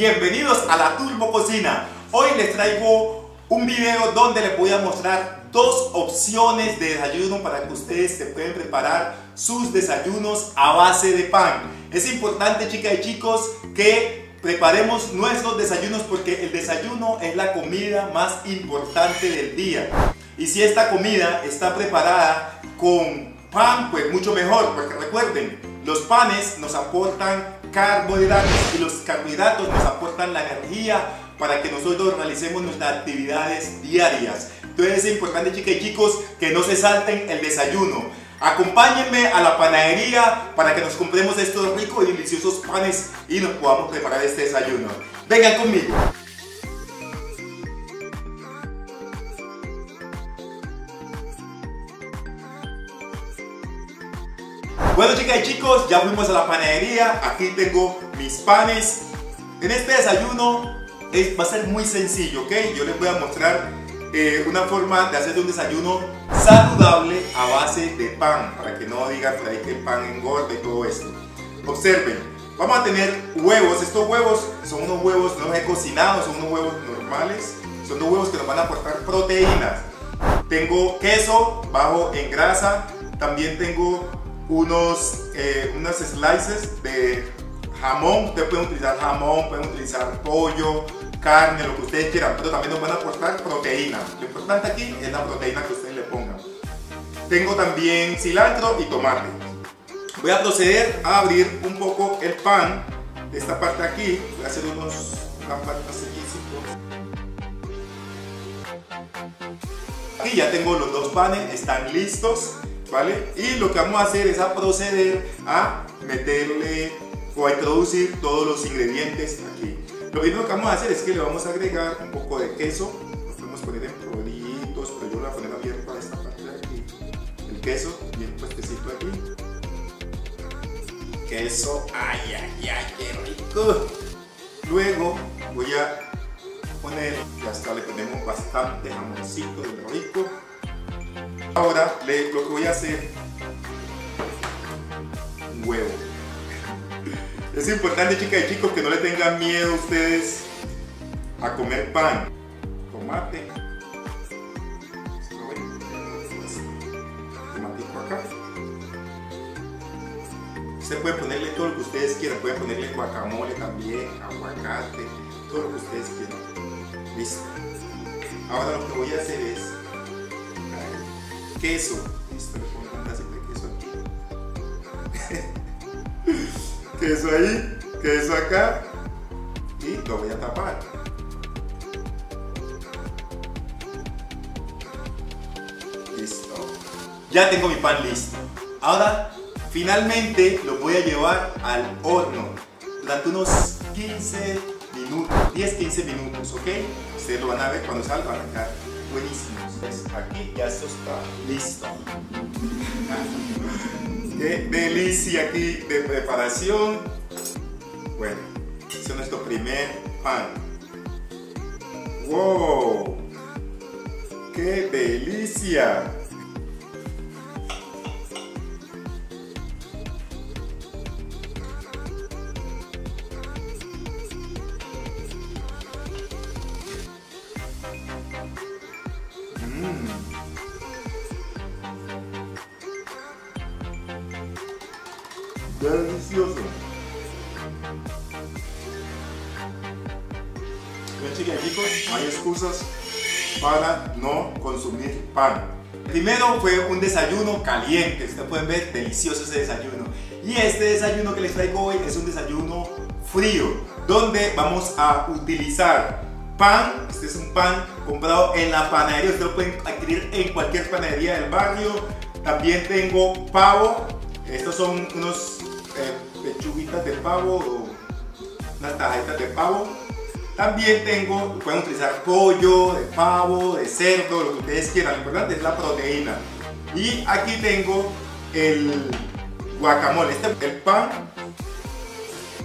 Bienvenidos a la Turbo Cocina. Hoy les traigo un video donde les voy a mostrar dos opciones de desayuno para que ustedes se pueden preparar sus desayunos a base de pan. Es importante, chicas y chicos, que preparemos nuestros desayunos porque el desayuno es la comida más importante del día. Y si esta comida está preparada con pan, pues mucho mejor, porque recuerden, los panes nos aportan carbohidratos y los carbohidratos nos aportan la energía para que nosotros realicemos nuestras actividades diarias. Entonces es importante, chicas y chicos, que no se salten el desayuno. Acompáñenme a la panadería para que nos compremos estos ricos y deliciosos panes y nos podamos preparar este desayuno. Vengan conmigo. Bueno chicas y chicos, ya fuimos a la panadería, aquí tengo mis panes. En este desayuno es, va a ser muy sencillo, ¿ok? Yo les voy a mostrar eh, una forma de hacer un desayuno saludable a base de pan, para que no digan por ahí que el pan engorda y todo esto. Observen, vamos a tener huevos, estos huevos son unos huevos no he cocinado, son unos huevos normales, son unos huevos que nos van a aportar proteínas. Tengo queso bajo en grasa, también tengo unos, eh, unas slices de jamón. Ustedes pueden utilizar jamón, pueden utilizar pollo, carne, lo que ustedes quieran, pero también nos van a aportar proteína. Lo importante aquí es la proteína que ustedes le pongan. Tengo también cilantro y tomate. Voy a proceder a abrir un poco el pan de esta parte aquí. Voy a hacer unos Aquí ya tengo los dos panes, están listos. ¿Vale? Y lo que vamos a hacer es a proceder a meterle o a introducir todos los ingredientes aquí. Lo primero que vamos a hacer es que le vamos a agregar un poco de queso, lo podemos poner en pollitos, pero yo lo voy a poner abierto a esta parte de aquí. El queso bien puestecito aquí. Queso, ay, ay, ay, qué rico. Luego voy a poner, ya está, le ponemos bastante jamoncito de rico. Ahora lo que voy a hacer, huevo. Es importante, chicas y chicos, que no le tengan miedo ustedes a comer pan. Tomate. Tomatito acá. Usted puede ponerle todo lo que ustedes quieran. Pueden ponerle guacamole también, aguacate, todo lo que ustedes quieran. Listo. Ahora lo que voy a hacer es queso. Listo, le pongo un pedacito de queso aquí. queso ahí, queso acá. Y lo voy a tapar. Listo. Ya tengo mi pan listo. Ahora, finalmente lo voy a llevar al horno durante unos 15 minutos, 10-15 minutos, ¿ok? Ustedes lo van a ver cuando salga, a quedar buenísimos. Pues aquí ya esto está listo. Qué delicia aquí de preparación. Bueno, este es nuestro primer pan. ¡Wow! ¡Qué delicia! Delicioso. Chicas chicos, hay excusas para no consumir pan. Primero fue un desayuno caliente, ustedes pueden ver delicioso ese desayuno. Y este desayuno que les traigo hoy es un desayuno frío, donde vamos a utilizar pan, este es un pan comprado en la panadería, ustedes lo pueden adquirir en cualquier panadería del barrio. También tengo pavo, estos son unos pechuguitas de pavo o unas tajitas de pavo. También tengo, pueden utilizar pollo, de pavo, de cerdo, lo que ustedes quieran. Lo importante es la proteína. Y aquí tengo el guacamole. Este, el pan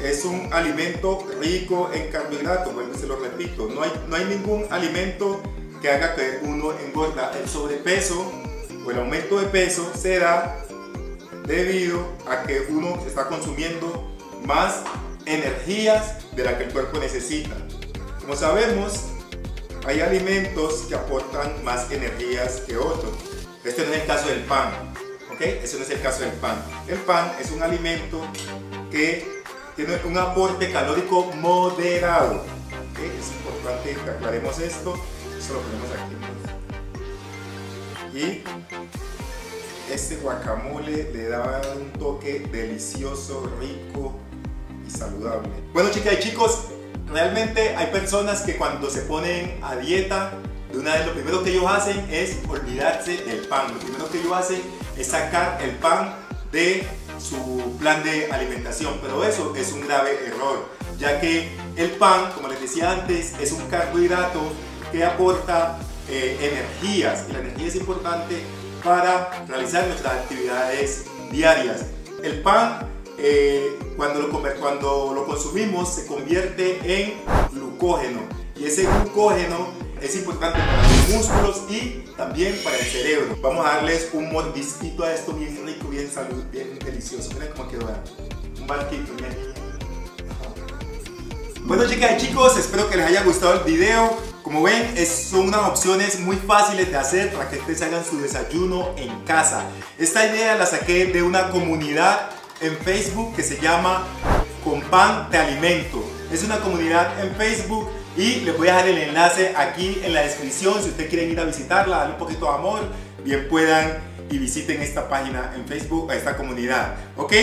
es un alimento rico en carbohidratos, bueno, se lo repito. No hay, no hay ningún alimento que haga que uno engorda. El sobrepeso o el aumento de peso se da debido a que uno está consumiendo más energías de las que el cuerpo necesita. Como sabemos, hay alimentos que aportan más energías que otros. Este no es el caso del pan, ¿ok? Ese no es el caso del pan. El pan es un alimento que tiene un aporte calórico moderado. Es importante que aclaremos esto. Eso lo ponemos aquí. Y este guacamole le da un toque delicioso, rico y saludable. Bueno chicas y chicos, realmente hay personas que cuando se ponen a dieta, de una vez lo primero que ellos hacen es olvidarse del pan. Lo primero que ellos hacen es sacar el pan de su plan de alimentación, pero eso es un grave error, ya que el pan, como les decía antes, es un carbohidrato que aporta eh, energías y la energía es importante para realizar nuestras actividades diarias. El pan, eh, cuando, lo, cuando lo consumimos, se convierte en glucógeno y ese glucógeno es importante para los músculos y también para el cerebro. Vamos a darles un mordisquito a esto bien rico, bien salud, bien delicioso. Miren cómo quedó. Un barquito, Bueno chicas y chicos, espero que les haya gustado el video. Como ven, son unas opciones muy fáciles de hacer para que ustedes hagan su desayuno en casa. Esta idea la saqué de una comunidad en Facebook que se llama Con Pan Te Alimento. Es una comunidad en Facebook y les voy a dejar el enlace aquí en la descripción si ustedes quieren ir a visitarla, darle un poquito de amor, bien puedan y visiten esta página en Facebook, a esta comunidad, ¿ok?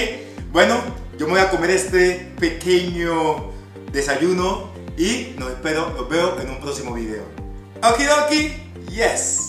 Bueno, yo me voy a comer este pequeño desayuno y nos espero, los veo en un próximo video. Okidoki, yes.